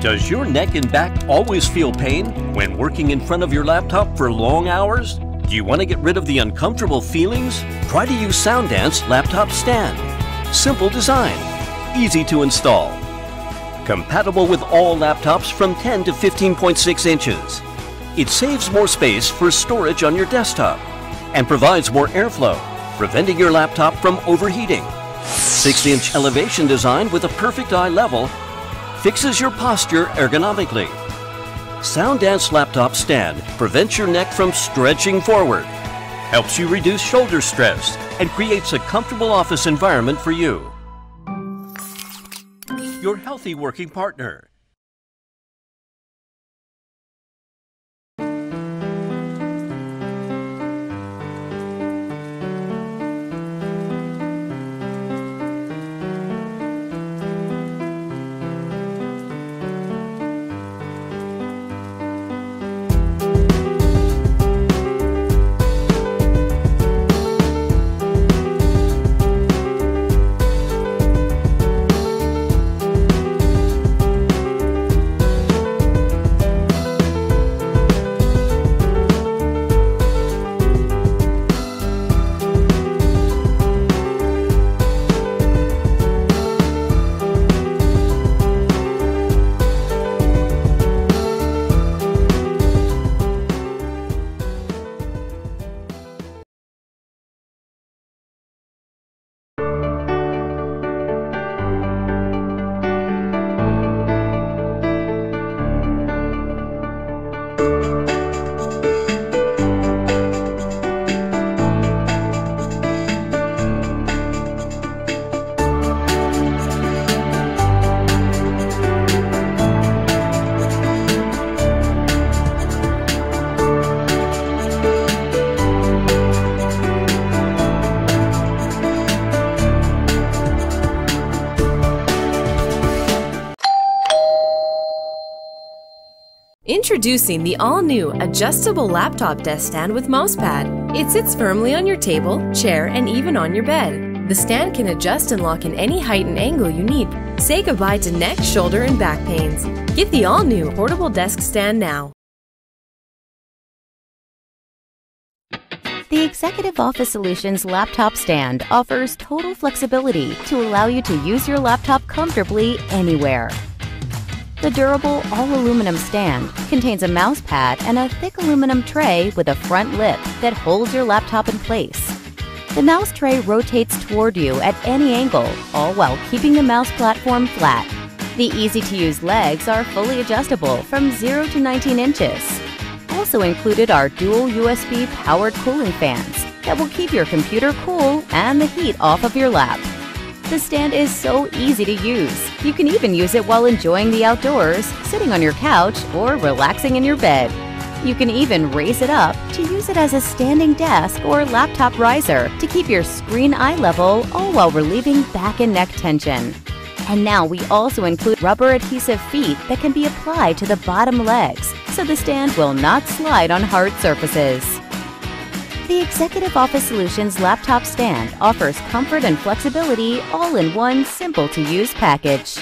Does your neck and back always feel pain when working in front of your laptop for long hours? Do you want to get rid of the uncomfortable feelings? Try to use Soundance Laptop Stand. Simple design, easy to install. Compatible with all laptops from 10 to 15.6 inches. It saves more space for storage on your desktop and provides more airflow, preventing your laptop from overheating. 6-inch elevation design with a perfect eye level fixes your posture ergonomically. Soundance Laptop Stand prevents your neck from stretching forward, helps you reduce shoulder stress, and creates a comfortable office environment for you. Your healthy working partner. Música Introducing the all-new adjustable laptop desk stand with mousepad. It sits firmly on your table, chair, and even on your bed. The stand can adjust and lock in any height and angle you need. Say goodbye to neck, shoulder, and back pains. Get the all-new portable desk stand now. The Executive Office Solutions laptop stand offers total flexibility to allow you to use your laptop comfortably anywhere. The durable all-aluminum stand contains a mouse pad and a thick aluminum tray with a front lip that holds your laptop in place. The mouse tray rotates toward you at any angle, all while keeping the mouse platform flat. The easy-to-use legs are fully adjustable from 0 to 19 inches. Also included are dual USB powered cooling fans that will keep your computer cool and the heat off of your lap. The stand is so easy to use. You can even use it while enjoying the outdoors, sitting on your couch, or relaxing in your bed. You can even raise it up to use it as a standing desk or laptop riser to keep your screen eye level all while relieving back and neck tension. And now we also include rubber adhesive feet that can be applied to the bottom legs so the stand will not slide on hard surfaces. The Executive Office Solutions laptop stand offers comfort and flexibility all in one simple to use package.